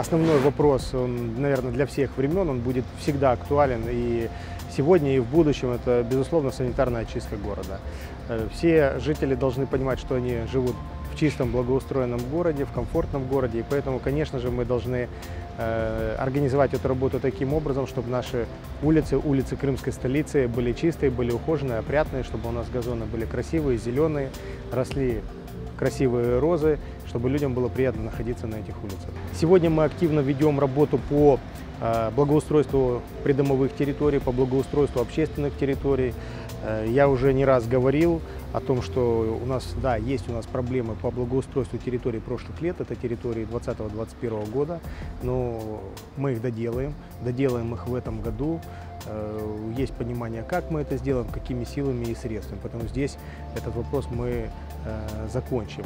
основной вопрос, он, наверное, для всех времен, он будет всегда актуален и сегодня, и в будущем. Это, безусловно, санитарная очистка города. Э, все жители должны понимать, что они живут чистом, благоустроенном городе, в комфортном городе. И поэтому, конечно же, мы должны э, организовать эту работу таким образом, чтобы наши улицы, улицы крымской столицы были чистые, были ухоженные, опрятные, чтобы у нас газоны были красивые, зеленые, росли красивые розы, чтобы людям было приятно находиться на этих улицах. Сегодня мы активно ведем работу по э, благоустройству придомовых территорий, по благоустройству общественных территорий. Э, я уже не раз говорил о том, что у нас, да, есть у нас проблемы по благоустройству территорий прошлых лет, это территории 2020-2021 года, но мы их доделаем, доделаем их в этом году. Э, есть понимание, как мы это сделаем, какими силами и средствами, поэтому здесь этот вопрос мы Э, закончим.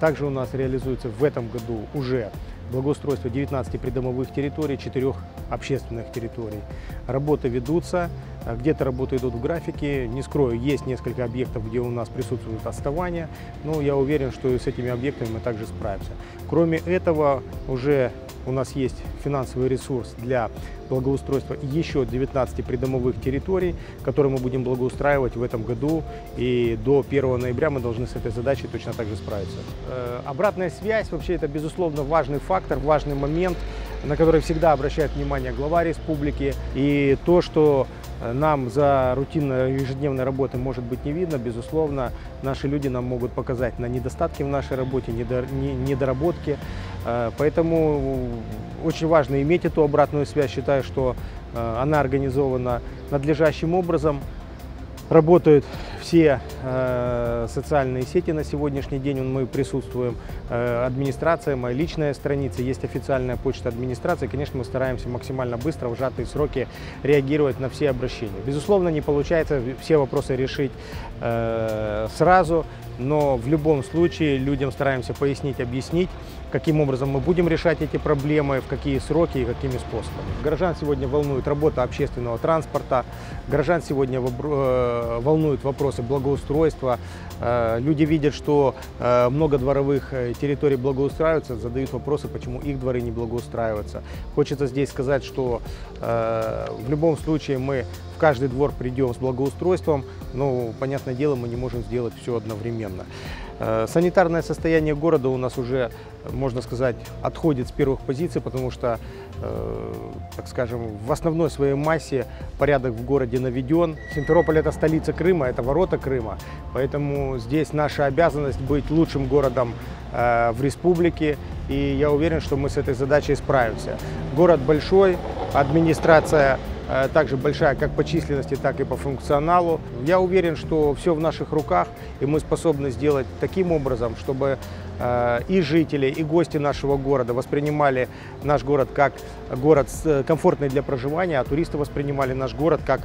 Также у нас реализуется в этом году уже благоустройство 19 придомовых территорий, 4 общественных территорий. Работы ведутся, где-то работы идут в графике. Не скрою, есть несколько объектов, где у нас присутствуют отставания, но я уверен, что с этими объектами мы также справимся. Кроме этого, уже у нас есть финансовый ресурс для благоустройства еще 19 придомовых территорий, которые мы будем благоустраивать в этом году. И до 1 ноября мы должны с этой задачей точно так же справиться. Э, обратная связь вообще это безусловно важный фактор, важный момент, на который всегда обращает внимание глава республики. И то, что нам за рутинной ежедневной работой может быть не видно, безусловно, наши люди нам могут показать на недостатки в нашей работе, недоработки. Э, поэтому очень важно иметь эту обратную связь. Считаю, что э, она организована надлежащим образом. Работают все э, социальные сети на сегодняшний день, мы присутствуем, э, администрация, моя личная страница, есть официальная почта администрации. Конечно, мы стараемся максимально быстро, в сжатые сроки реагировать на все обращения. Безусловно, не получается все вопросы решить э, сразу, но в любом случае людям стараемся пояснить, объяснить, каким образом мы будем решать эти проблемы, в какие сроки и какими способами. Горожан сегодня волнует работа общественного транспорта, горожан сегодня э, волнуют вопросы благоустройства. Э, люди видят, что э, много дворовых территорий благоустраиваются, задают вопросы, почему их дворы не благоустраиваются. Хочется здесь сказать, что в любом случае мы в каждый двор придем с благоустройством, но, понятное дело, мы не можем сделать все одновременно. Э, санитарное состояние города у нас уже, можно сказать, отходит с первых позиций, потому что, э, так скажем, в основной своей массе порядок в городе наведен. Симферополь – это столица Крыма, это ворота Крыма, поэтому здесь наша обязанность быть лучшим городом э, в республике, и я уверен, что мы с этой задачей справимся. Город большой, администрация также большая как по численности, так и по функционалу. Я уверен, что все в наших руках, и мы способны сделать таким образом, чтобы э, и жители, и гости нашего города воспринимали наш город как город комфортный для проживания, а туристы воспринимали наш город как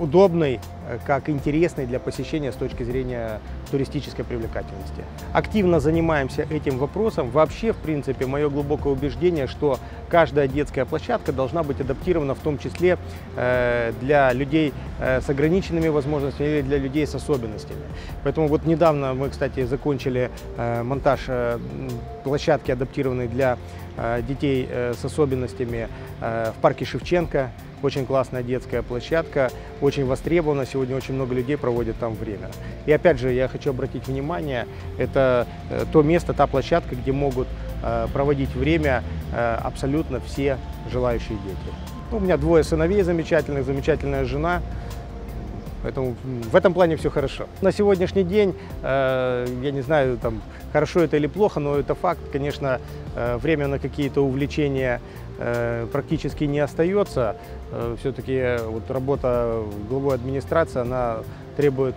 удобный, э, как интересный для посещения с точки зрения туристической привлекательности. Активно занимаемся этим вопросом. Вообще, в принципе, мое глубокое убеждение, что каждая детская площадка должна быть адаптирована в том числе э, для людей э, с ограниченными возможностями или для людей с особенностями. Поэтому вот недавно мы, кстати, закончили монтаж площадки, адаптированной для детей с особенностями в парке Шевченко. Очень классная детская площадка, очень востребована. Сегодня очень много людей проводят там время. И опять же, я хочу обратить внимание, это э, то место, та площадка, где могут э, проводить время э, абсолютно все желающие дети. Ну, у меня двое сыновей замечательных, замечательная жена. Поэтому в этом плане все хорошо. На сегодняшний день, я не знаю, там, хорошо это или плохо, но это факт. Конечно, э, время на какие-то увлечения практически не остается. Э, Все-таки вот работа главой администрации, она требует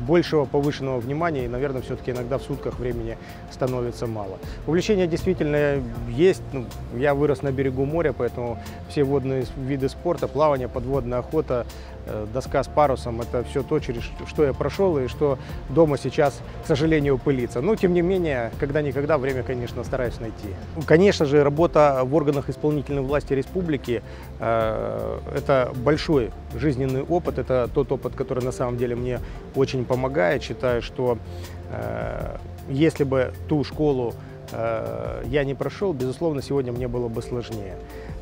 большего повышенного внимания, и, наверное, все-таки иногда в сутках времени становится мало. Увлечения действительно есть. Ну, я вырос на берегу моря, поэтому все водные виды спорта, плавание, подводная охота, э, доска с парусом – это все то, через что я прошел и что дома сейчас, к сожалению, пылится. Но, тем не менее, когда-никогда время, конечно, стараюсь найти. Конечно же, работа в органах исполнительной власти республики э, – это большой жизненный опыт, это тот опыт, который на самом деле мне очень помогает. Считаю, что э, если бы ту школу э, я не прошел, безусловно, сегодня мне было бы сложнее.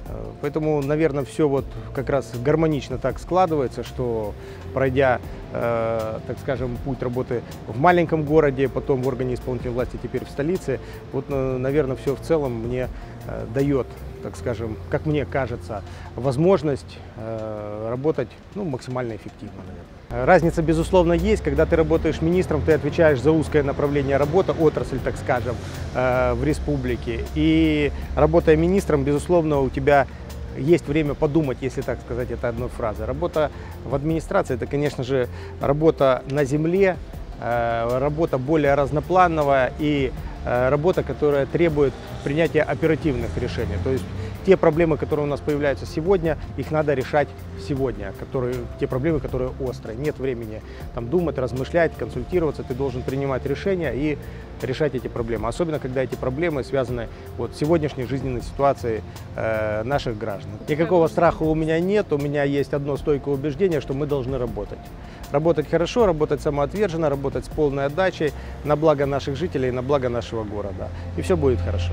Э, Поэтому, наверное, все вот как раз гармонично так складывается, что пройдя, э, так скажем, путь работы в маленьком городе, потом в органе исполнительной власти, теперь в столице, вот, э, наверное, все в целом мне э, дает, так скажем, как мне кажется, возможность э, работать ну, максимально эффективно, наверное. Разница, безусловно, есть. Когда ты работаешь министром, ты отвечаешь за узкое направление работы, отрасль, так скажем, э, в республике. И работая министром, безусловно, у тебя есть время подумать, если так сказать, это одной фразой. Работа в администрации – это, конечно же, работа на земле, э, работа более разноплановая и работа, которая требует принятия оперативных решений. То есть те проблемы, которые у нас появляются сегодня, их надо решать сегодня. Которые, те проблемы, которые острые. Нет времени там, думать, размышлять, консультироваться. Ты должен принимать решения и решать эти проблемы. Особенно, когда эти проблемы связаны вот, с сегодняшней жизненной ситуацией э, наших граждан. Никакого страха у меня нет. У меня есть одно стойкое убеждение, что мы должны работать. Работать хорошо, работать самоотверженно, работать с полной отдачей на благо наших жителей, на благо нашего города. И все будет хорошо.